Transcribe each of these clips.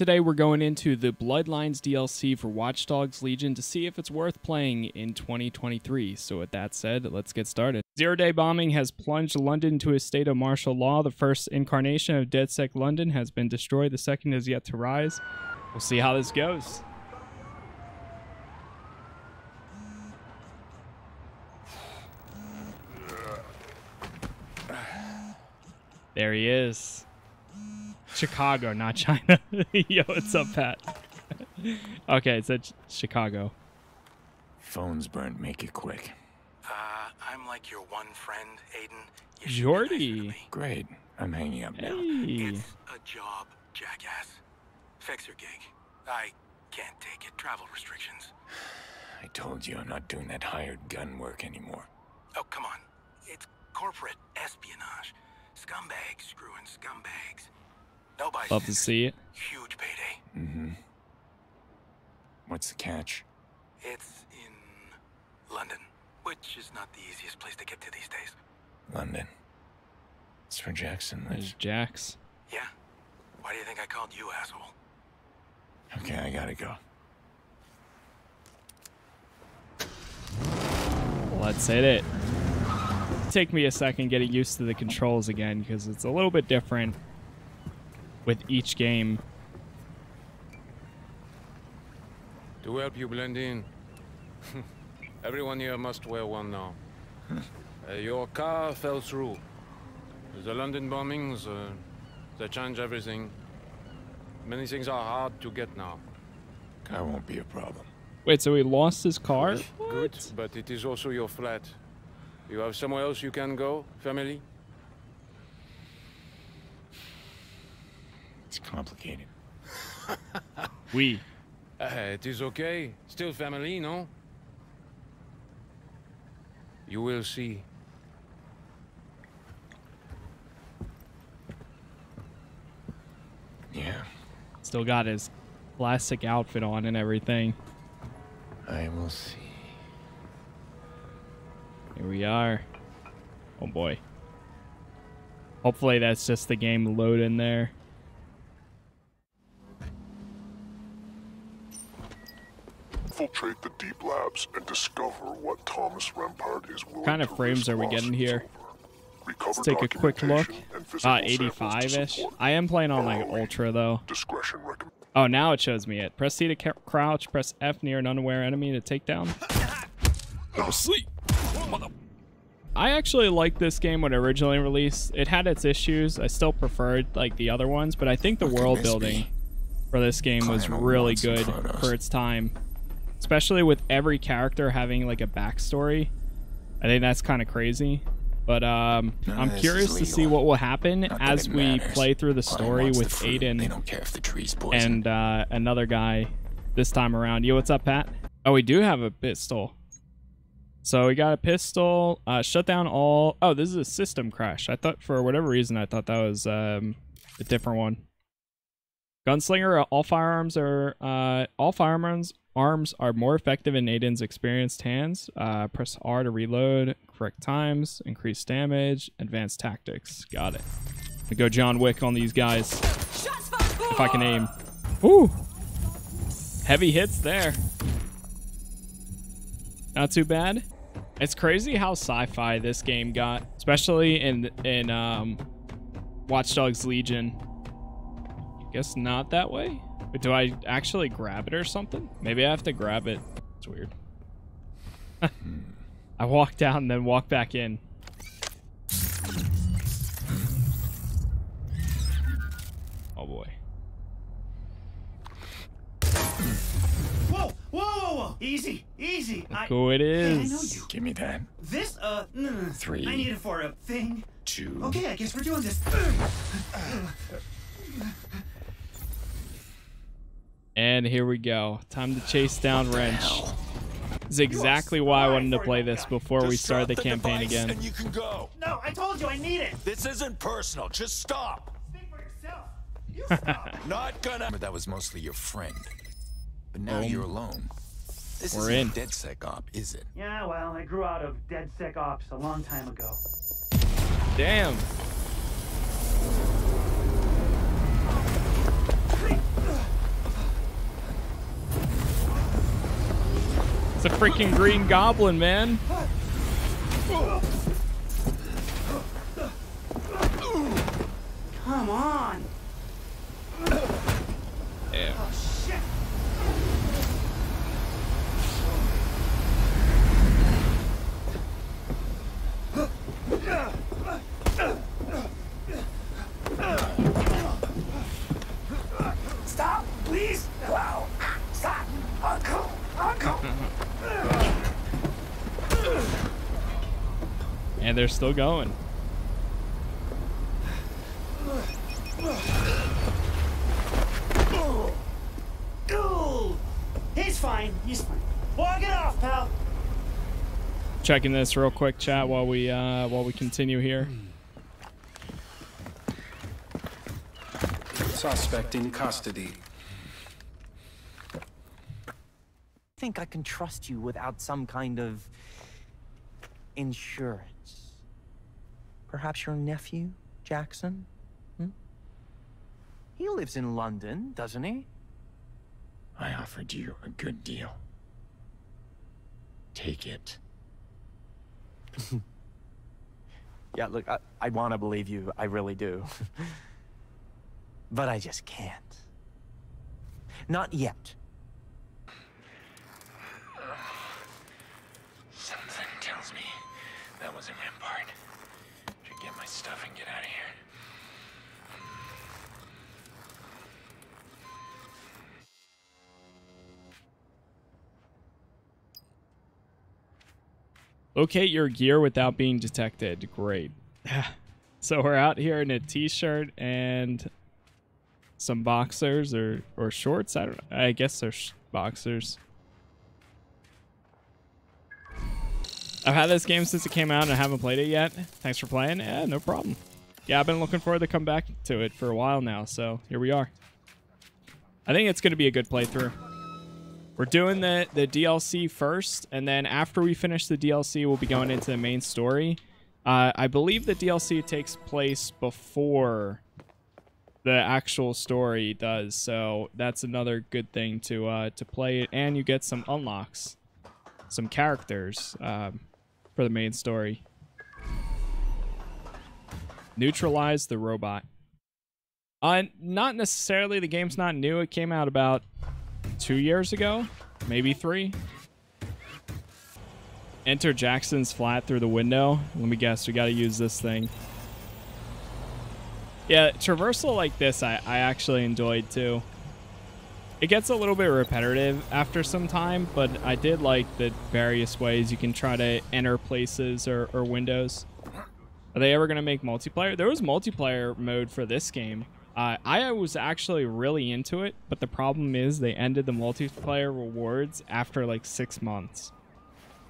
Today we're going into the Bloodlines DLC for Watch Dogs Legion to see if it's worth playing in 2023. So with that said, let's get started. Zero Day Bombing has plunged London to a state of martial law. The first incarnation of DedSec London has been destroyed. The second is yet to rise. We'll see how this goes. There he is. Chicago, not China. Yo, what's up, Pat? okay, it said Chicago. Phone's burnt. Make it quick. Uh, I'm like your one friend, Aiden. You should be nicer to Jordi. me. Great. I'm hanging up now. Hey. It's a job, jackass. Fix your gig. I can't take it. Travel restrictions. I told you I'm not doing that hired gun work anymore. Oh, come on. It's corporate espionage. Scumbags screwing scumbags. Nobody. Love to see it. Huge payday. Mm-hmm. What's the catch? It's in London, which is not the easiest place to get to these days. London. It's where Jackson There's. Jax. Yeah? Why do you think I called you asshole? Okay, I gotta go. Let's hit it. Take me a second getting used to the controls again because it's a little bit different with each game. To help you blend in, everyone here must wear one now. Uh, your car fell through. The London bombings, uh, they change everything. Many things are hard to get now. Car won't be a problem. Wait, so he lost his car? Good, but it is also your flat. You have somewhere else you can go, family? Complicated. We. Uh, it is okay. Still family, no? You will see. Yeah, Still got his plastic outfit on and everything. I will see. Here we are. Oh boy. Hopefully that's just the game loading there. infiltrate the deep labs and what Thomas Rempart is willing kind of frames are we getting here? lawsuits over. Recover Let's take a quick look. Uh, 85-ish. I am playing on like ultra though. Discretion. Oh, now it shows me it. Press C to crouch. Press F near an unaware enemy to take down. To sleep. I actually liked this game when it originally released. It had its issues. I still preferred like the other ones, but I think the world building be? for this game was really good for its time. Especially with every character having like a backstory. I think that's kind of crazy. But um, of I'm curious to see what will happen Not as we matters. play through the story the with. They Aiden don't care if the tree's and uh, another guy this time around. Yo, what's up, Pat? Oh, we do have a pistol. So we got a pistol. Uh, shut down all. Oh, this is a system crash. I thought for whatever reason I thought that was um, a different one. Gunslinger. All firearms are uh, all firearms arms are more effective in Aiden's experienced hands. Uh, press R to reload. Correct times. Increase damage. Advanced tactics. Got it. We go John Wick on these guys. If I can aim. Ooh. Heavy hits there. Not too bad. It's crazy how sci-fi this game got, especially in in um, Watch Dogs Legion. I guess not that way. But do I actually grab it or something? Maybe I have to grab it. It's weird. I walk down and then walk back in. Oh boy. Whoa, whoa, whoa, whoa! Easy, easy. I, Who it Yeah, I know you. Give me that. This, uh. Three. I need it for a thing. Two. Okay, I guess we're doing this. And here we go. Time to chase down What Wrench. hell? This is exactly why I wanted to play this guy. before we Just start the drop campaign again. And you can go. No, I told you I need it. This isn't personal. Just stop. Speak for yourself. You stop. Not gonna. Remember that was mostly your friend. But now Boom. you're alone. This We're isn't in. a DedSec op, is it? yeah, well, I grew out of DedSec ops a long time ago. Damn. It's a freaking green goblin, man. Come on. Yeah. Oh, shit. Stop, please. Wow. Stop. Uncle. Uncle. And they're still going. Ooh. He's fine. He's fine. Walk it off, pal. Checking this real quick, chat, while we uh, while we continue here. Suspect in custody. think I can trust you without some kind of insurance. Perhaps your nephew, Jackson? Hmm? He lives in London, doesn't he? I offered you a good deal. Take it. Yeah, look, I, I want to believe you. I really do. but I just can't. Not yet. Locate your gear without being detected. Great. so we're out here in a t-shirt and some boxers or or shorts. I don't. I guess they're boxers. I've had this game since it came out and I haven't played it yet. Thanks for playing. Yeah, no problem. Yeah, I've been looking forward to come back to it for a while now. So here we are. I think it's going to be a good playthrough. We're doing the, the DLC first, and then after we finish the DLC, we'll be going into the main story. Uh, I believe the DLC takes place before the actual story does, so that's another good thing to uh, to play it, and you get some unlocks, some characters um, for the main story. Neutralize the robot. Uh, not necessarily. The game's not new. It came out about two years ago, maybe three. Enter Jackson's flat through the window. Let me guess, we got to use this thing. Yeah, traversal like this, I, I actually enjoyed too. It gets a little bit repetitive after some time, but I did like the various ways you can try to enter places or, or windows. Are they ever going to make multiplayer? There was multiplayer mode for this game. Uh, I was actually really into it, but the problem is they ended the multiplayer rewards after like six months,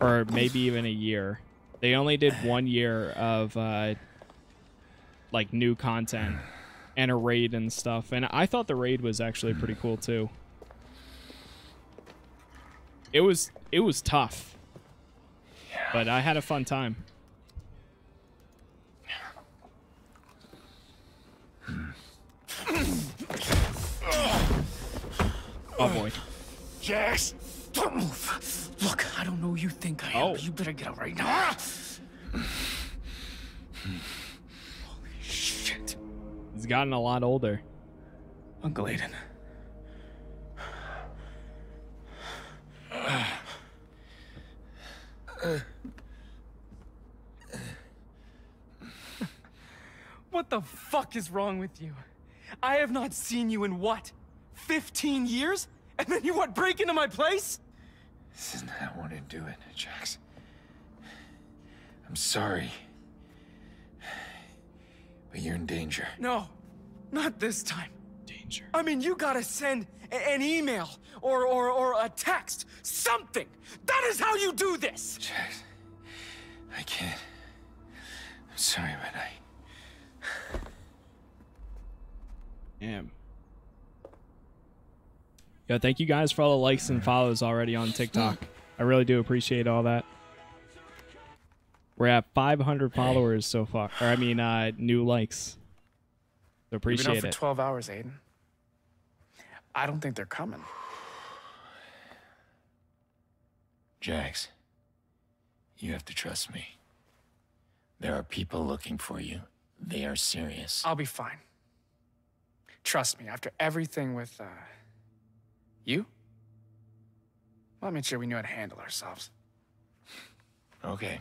or maybe even a year. They only did one year of uh, like new content and a raid and stuff, and I thought the raid was actually pretty cool too. It was it was tough, but I had a fun time. Oh boy. Jax, don't move. Look, I don't know who you think I am, Oh. you better get out right now. Holy shit. He's gotten a lot older. Uncle Aiden. What the fuck is wrong with you? I have not seen you in what? 15 years? And then you want break into my place? This isn't how I wanted to do it, Jax. I'm sorry. But you're in danger. No, not this time. Danger. I mean, you gotta send a- an email or, or, or a text. Something. That is how you do this. Jax, I can't. I'm sorry, but I. Damn. Yo, thank you guys for all the likes and follows already on TikTok. I really do appreciate all that. We're at 500 followers so far. Or I mean, uh, new likes. So We've been appreciate out for 12 hours, Aiden. I don't think they're coming. Jax, you have to trust me. There are people looking for you. They are serious. I'll be fine. Trust me, after everything with, uh, you, well, I made sure we knew how to handle ourselves. Okay.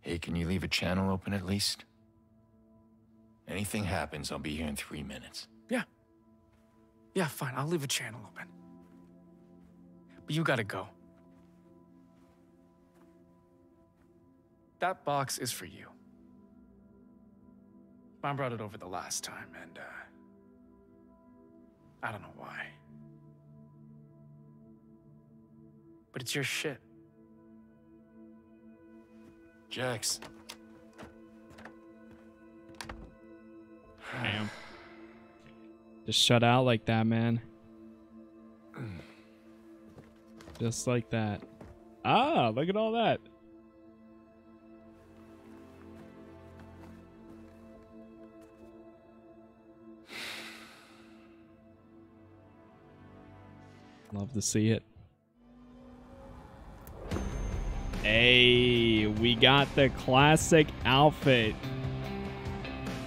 Hey, can you leave a channel open at least? Anything happens, I'll be here in three minutes. Yeah. Yeah, fine. I'll leave a channel open. But you gotta go. That box is for you. Mom brought it over the last time, and, uh. I don't know why. But it's your shit. Jax. Damn. Just shut out like that, man. Just like that. Ah, look at all that. Love to see it. Hey, we got the classic outfit.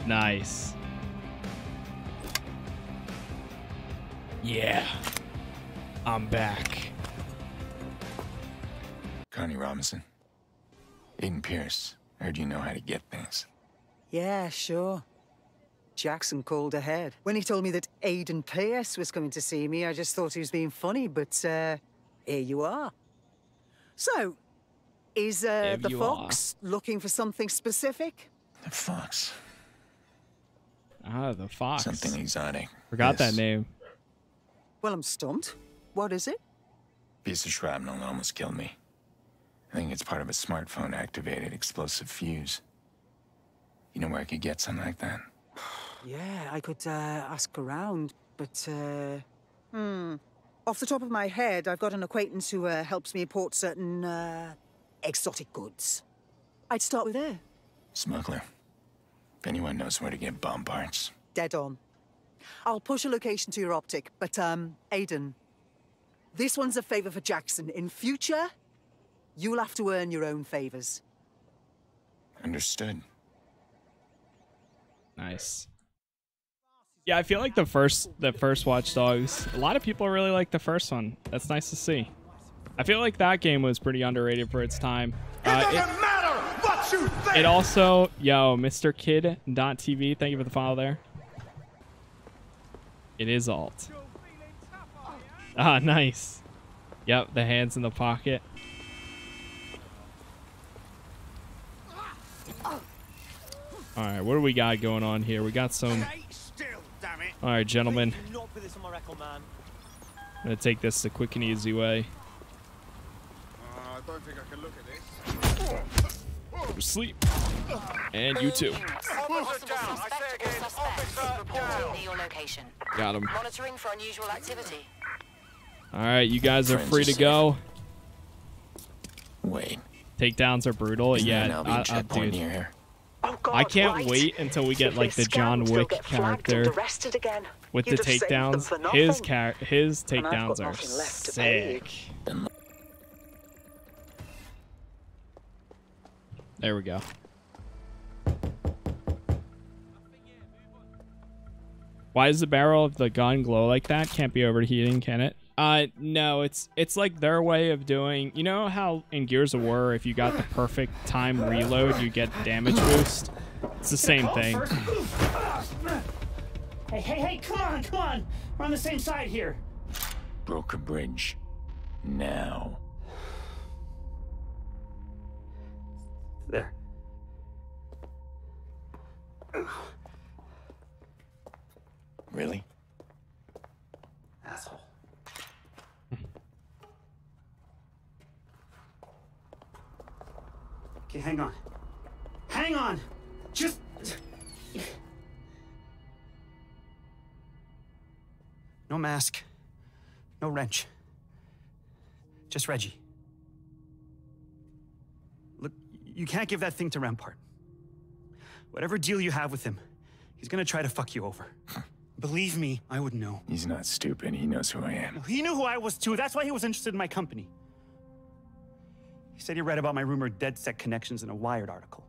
Nice. Yeah. I'm back. Connie Robinson. Aiden Pearce. Heard you know how to get things. Yeah, sure. Jackson called ahead. When he told me that Aiden Pearce was coming to see me, I just thought he was being funny, but uh, here you are. So, is uh, the you fox looking for something specific? The fox. Ah, the fox. Something exotic. Forgot This that name. Well, I'm stumped. What is it? Piece of shrapnel almost killed me. I think it's part of a smartphone activated explosive fuse. You know where I could get something like that? Yeah, I could uh, ask around, but uh, hmm. Off the top of my head, I've got an acquaintance who uh, helps me import certain uh, exotic goods. I'd start with there. Smuggler. If anyone knows where to get bomb parts. Dead on. I'll push a location to your optic, but um, Aiden, this one's a favor for Jackson. In future, you'll have to earn your own favors. Understood. Nice. Yeah, I feel like the first the first Watch Dogs. A lot of people really like the first one. That's nice to see. I feel like that game was pretty underrated for its time. Uh, it, matter what you think! it also, yo, Mr. Kid.tv, thank you for the follow there. It is alt. Ah, nice. Yep, the hands in the pocket. All right, what do we got going on here? We got some. All right, gentlemen. I'm gonna take this the quick and easy way. Uh, I don't think I can look at this. Go to sleep. And you too. Near your location. Got him. Monitoring for unusual activity. All right, you guys are free to go. Wait. Takedowns are brutal. Isn't there an Yeah, Albion I, I, checkpoint dude. near here? I can't right. wait until we get like the John Wick character with the You'd them takedowns. His car, his And I've got takedowns are nothing left to pay you. sick. There we go. Why does the barrel of the gun glow like that? Can't be overheating, can it? Uh, no, it's it's like their way of doing. You know how in Gears of War, if you got the perfect time reload, you get damage boost. It's the same thing. Hey, hey, hey, come on, come on. We're on the same side here. Broca Bridge. Now. There. Really? Hang on. Hang on. Just. No mask. No wrench. Just Reggie. Look, you can't give that thing to Rempart. Whatever deal you have with him, he's gonna try to fuck you over. Believe me, I would know. He's not stupid. He knows who I am. He knew who I was too. That's why he was interested in my company. He said he read about my rumored DedSec connections in a Wired article.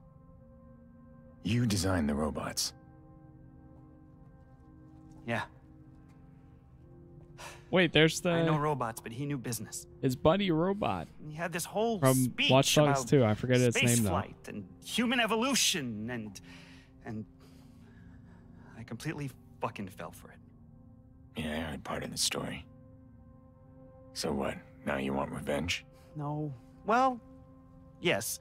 You designed the robots. Yeah, Wait, there's the. I know robots, but he knew business. his buddy robot And he had this whole from speech Watch Dogs about 2. I forget its space name though. flight and human evolution and and I completely fucking fell for it. Yeah, I heard part of the story. So what? Now you want revenge? No. Well, yes.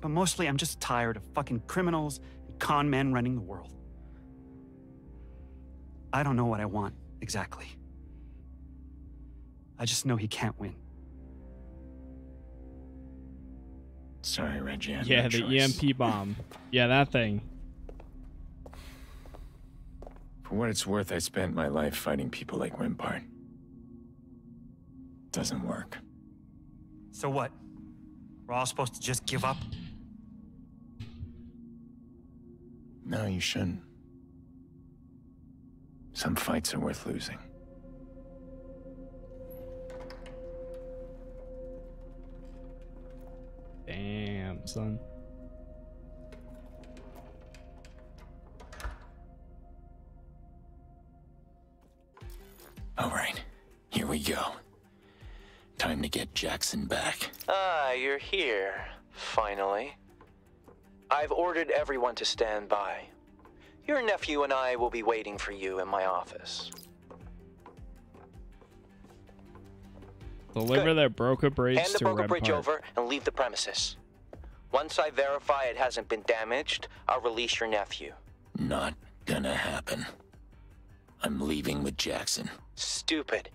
But mostly I'm just tired of fucking criminals and con men running the world. I don't know what I want exactly. I just know he can't win. Sorry, Reggie. I had Yeah, no the choice. EMP bomb. Yeah, that thing. For what it's worth, I spent my life fighting people like Rempart. Doesn't work. So what? We're all supposed to just give up? No, you shouldn't. Some fights are worth losing. Damn, son. Time to get Jackson back. Ah, you're here. Finally. I've ordered everyone to stand by. Your nephew and I will be waiting for you in my office. Deliver the Broca Bridge Hand the to broker Red bridge Park. over and leave the premises. Once I verify it hasn't been damaged, I'll release your nephew. Not gonna happen. I'm leaving with Jackson. Stupid.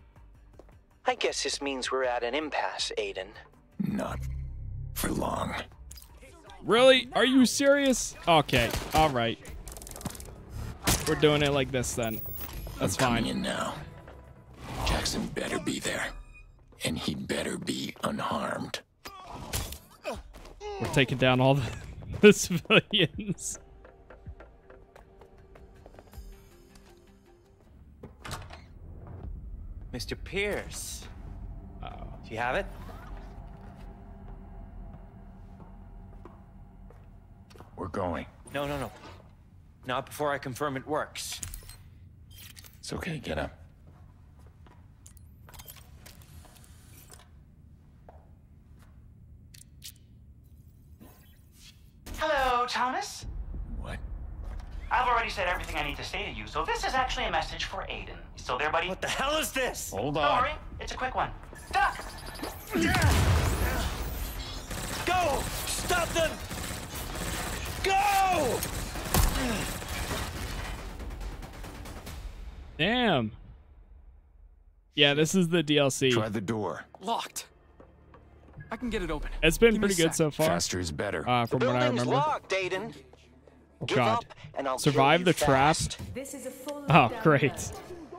I guess this means we're at an impasse, Aiden. Not for long. Really? Are you serious? Okay, all right. We're doing it like this then. That's I'm fine. in now. Jackson better be there. And he better be unharmed. We're taking down all the, the civilians. Mr. Pearce. Oh. Do you have it? We're going. No, no, no. Not before I confirm it works. It's okay, get up. Hello, Thomas. What? I've already said everything I need to say to you, so this is actually a message for Aiden. You still there, buddy? What the hell is this? Hold Don't on. worry, it's a quick one. Duck! Go! Stop them! Go! Damn. Yeah, this is the DLC. Try the door. Locked. I can get it open. It's been Give pretty good so far. Faster is better. Uh, from the what I building's remember. locked, Aiden. Oh Give god. up and I'll Survive the you trap. This is a full Oh, great. alert.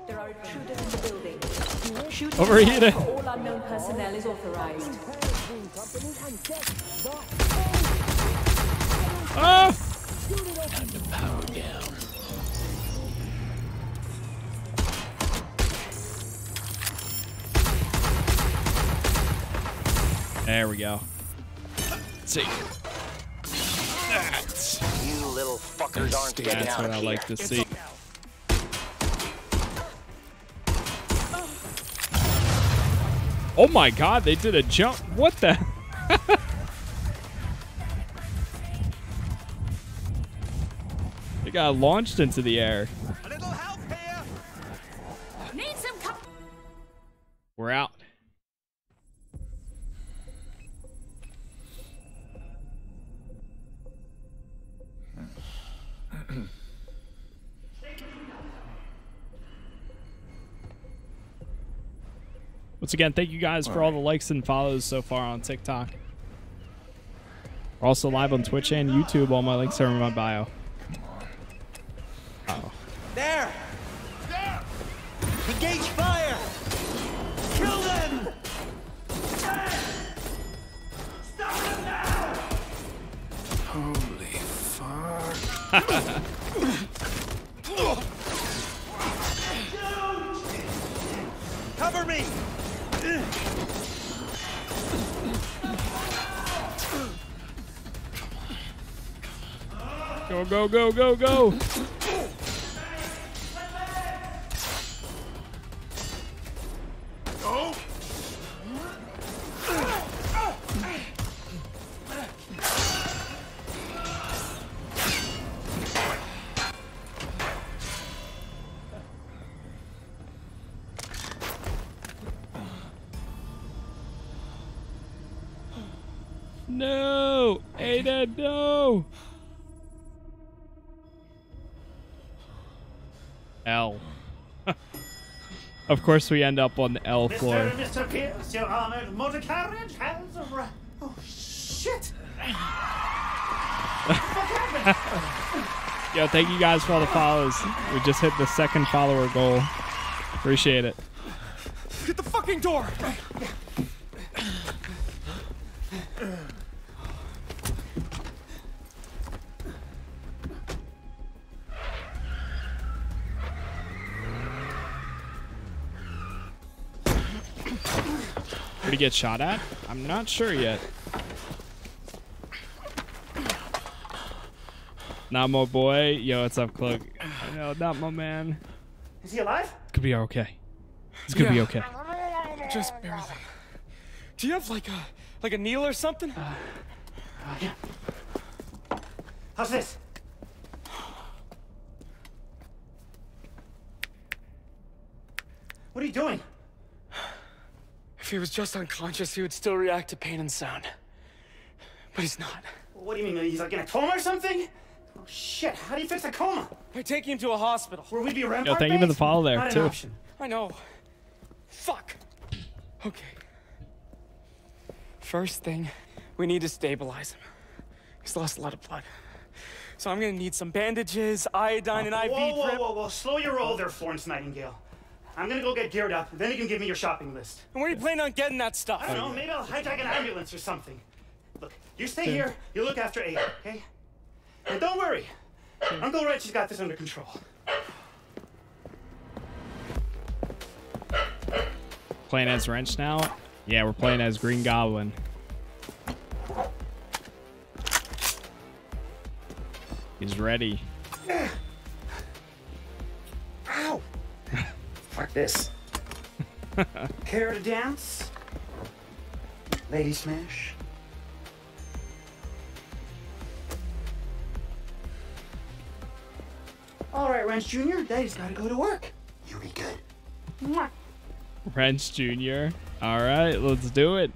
There are intruders in the building. Shooting Overheated. for all unknown personnel is authorized. Ah! Time to power down. There we go. Let's see. Little fuckers aren't getting That's what I like to see. Oh my god, they did a jump. What the? they got launched into the air. Once again, thank you guys for all the likes and follows so far on TikTok. We're also live on Twitch and YouTube. All my links are in my bio. Go, go, of course, we end up on the L floor. Mr. Mr. Pearce, your armored motor carriage has arrived. Oh, shit! Yo, thank you guys for all the follows. We just hit the second follower goal. Appreciate it. Get the fucking door! Where he get shot at? I'm not sure yet. Not my boy. Yo, what's up, Cloak? No, not my man. Is he alive? Could be okay. It's gonna be okay. Just barely. Do you have like a like a needle or something? Uh, uh, yeah. How's this? What are you doing? If he was just unconscious, he would still react to pain and sound. But he's not. What do you mean? He's like in a coma or something? Oh shit! How do you fix a coma? By taking him to a hospital. Where we'd be Yo, Rampart thank you for the Base? follow there, Not an too. option. I know. Fuck. Okay. First thing, we need to stabilize him. He's lost a lot of blood. So I'm gonna need some bandages, iodine, and IV Whoa, whoa, drip. whoa, whoa! Slow your roll there, Florence Nightingale. I'm gonna go get geared up. Then you can give me your shopping list. And where are you planning on getting that stuff? I don't know. Maybe I'll hijack an ambulance or something. Look, you stay here. You look after Ada, okay? And don't worry. Uncle Reggie's got this under control. Playing as Wrench now? Yeah, we're playing as Green Goblin. He's ready. Eh. Fuck this. Care to dance? Lady Smash? All right, Wrench Jr., Daddy's gotta go to work. You be good. Mwah. Wrench Jr. All right, let's do it.